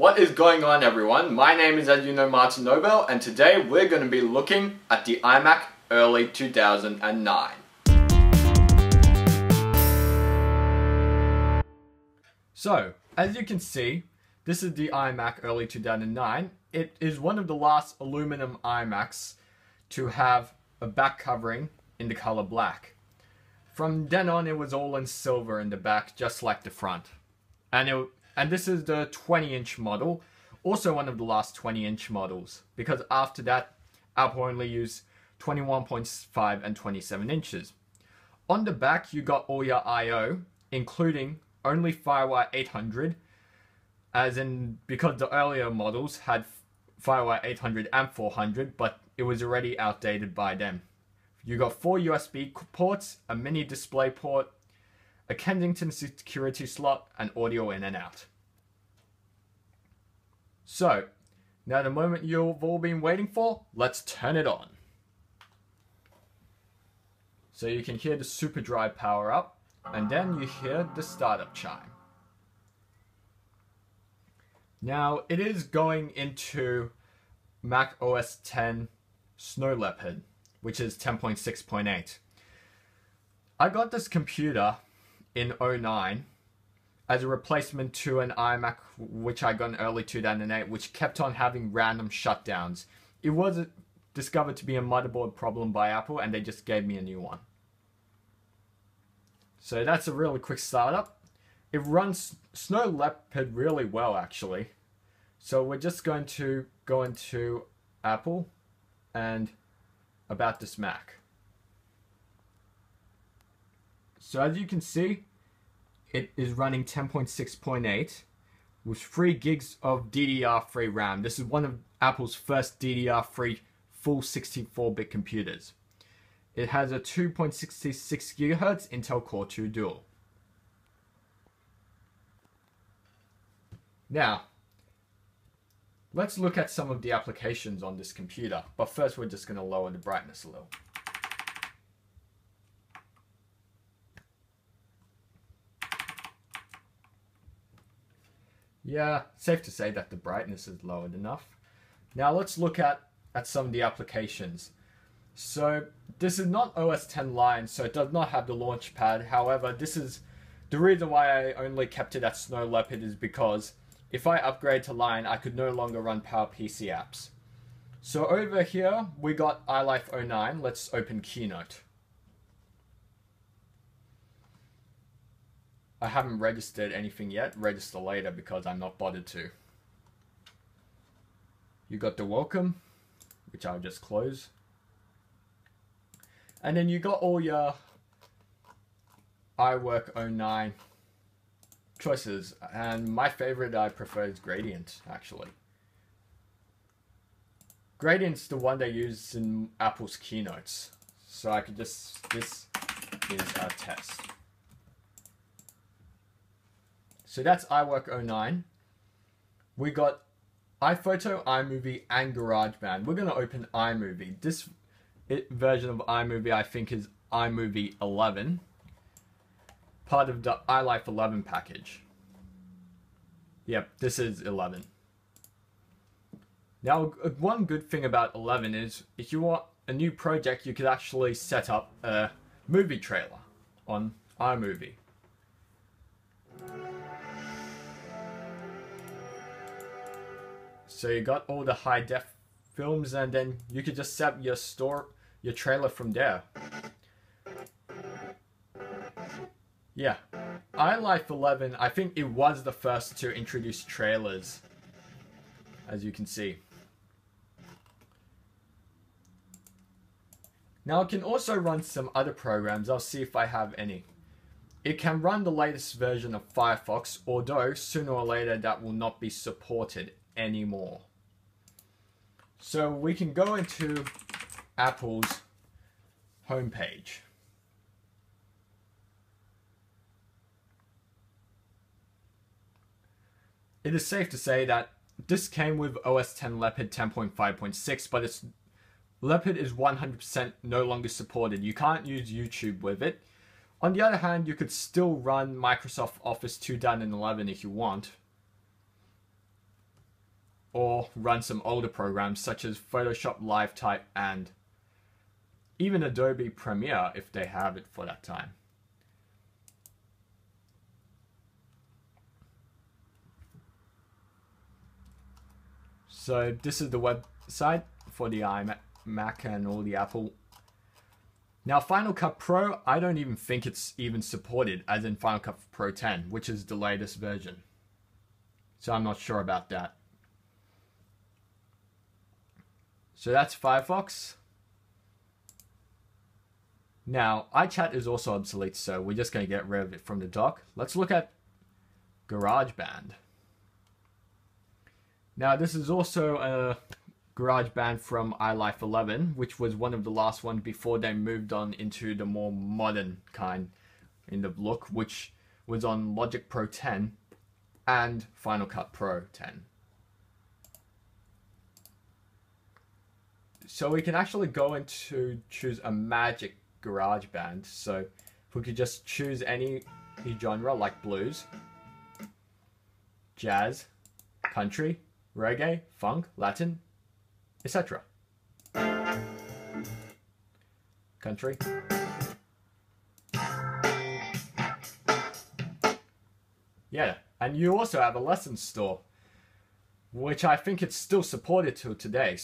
What is going on everyone? My name is as you know Martin Nobel and today we're going to be looking at the iMac early 2009. So, as you can see, this is the iMac early 2009. It is one of the last aluminum iMacs to have a back covering in the color black. From then on it was all in silver in the back just like the front. And it and this is the 20 inch model, also one of the last 20 inch models, because after that, Apple only used 21.5 and 27 inches. On the back, you got all your I.O., including only FireWire 800, as in because the earlier models had FireWire 800 and 400, but it was already outdated by then. You got four USB ports, a mini display port, a Kensington security slot, and audio in and out. So, now the moment you've all been waiting for, let's turn it on. So you can hear the super drive power up, and then you hear the startup chime. Now, it is going into Mac OS 10 Snow Leopard, which is 10.6.8. I got this computer in 09 as a replacement to an iMac which I got in early 2008 which kept on having random shutdowns. It was discovered to be a motherboard problem by Apple and they just gave me a new one. So that's a really quick startup. It runs Snow Leopard really well actually. So we're just going to go into Apple and about this Mac. So as you can see, it is running 10.6.8 with 3 gigs of DDR3 RAM. This is one of Apple's first DDR3 full 64-bit computers. It has a 2.66 GHz Intel Core 2 Duo. Now, let's look at some of the applications on this computer, but first we're just going to lower the brightness a little. Yeah, safe to say that the brightness is lowered enough. Now let's look at, at some of the applications. So this is not OS 10 Lion, so it does not have the launch pad. However, this is the reason why I only kept it at Snow Leopard is because if I upgrade to Lion, I could no longer run PowerPC apps. So over here, we got iLife 09. Let's open Keynote. I haven't registered anything yet. Register later because I'm not bothered to. You got the welcome, which I'll just close. And then you got all your iWork 09 choices. And my favorite I prefer is Gradient, actually. Gradient's the one they use in Apple's keynotes. So I could just, this is a test. So that's iWork 09. We got iPhoto, iMovie, and GarageBand. We're going to open iMovie. This version of iMovie I think is iMovie 11. Part of the iLife 11 package. Yep, this is 11. Now, one good thing about 11 is if you want a new project, you could actually set up a movie trailer on iMovie. So you got all the high def films and then you could just set your store your trailer from there. Yeah. iLife 11, I think it was the first to introduce trailers, as you can see. Now it can also run some other programs, I'll see if I have any. It can run the latest version of Firefox, although sooner or later that will not be supported anymore. So we can go into Apple's homepage. It is safe to say that this came with OS 10 Leopard 10.5.6, but its Leopard is 100% no longer supported. You can't use YouTube with it. On the other hand, you could still run Microsoft Office 2011 if you want. Or run some older programs such as Photoshop Live Type and even Adobe Premiere if they have it for that time. So this is the website for the iMac and all the Apple. Now Final Cut Pro, I don't even think it's even supported as in Final Cut Pro 10, which is the latest version. So I'm not sure about that. So that's Firefox. Now, iChat is also obsolete, so we're just going to get rid of it from the dock. Let's look at GarageBand. Now, this is also a GarageBand from iLife 11, which was one of the last ones before they moved on into the more modern kind in the look, which was on Logic Pro 10 and Final Cut Pro 10. So we can actually go into choose a magic garage band. So if we could just choose any genre like blues, jazz, country, reggae, funk, Latin, etc. Country. Yeah, and you also have a lesson store, which I think it's still supported till today.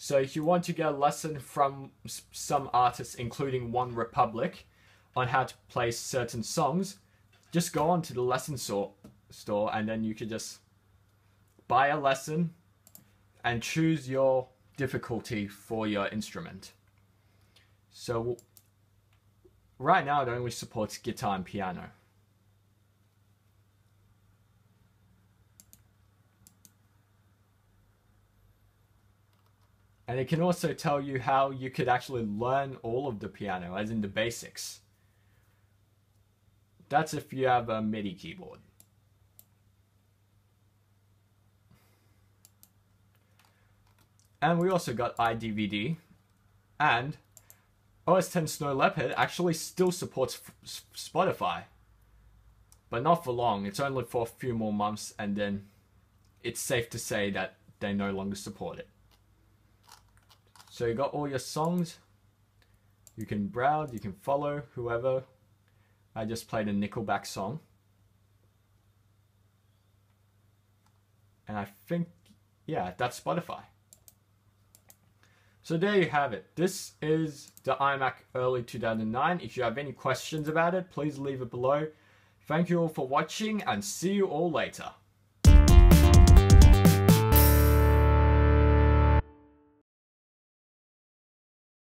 So if you want to get a lesson from some artists, including One Republic, on how to play certain songs, just go on to the lesson store, store and then you can just buy a lesson and choose your difficulty for your instrument. So right now it only supports guitar and piano. And it can also tell you how you could actually learn all of the piano, as in the basics. That's if you have a MIDI keyboard. And we also got iDVD. And OS X Snow Leopard actually still supports Spotify. But not for long. It's only for a few more months and then it's safe to say that they no longer support it. So you got all your songs. You can browse, you can follow whoever. I just played a Nickelback song. And I think, yeah, that's Spotify. So there you have it. This is the iMac early 2009. If you have any questions about it, please leave it below. Thank you all for watching and see you all later.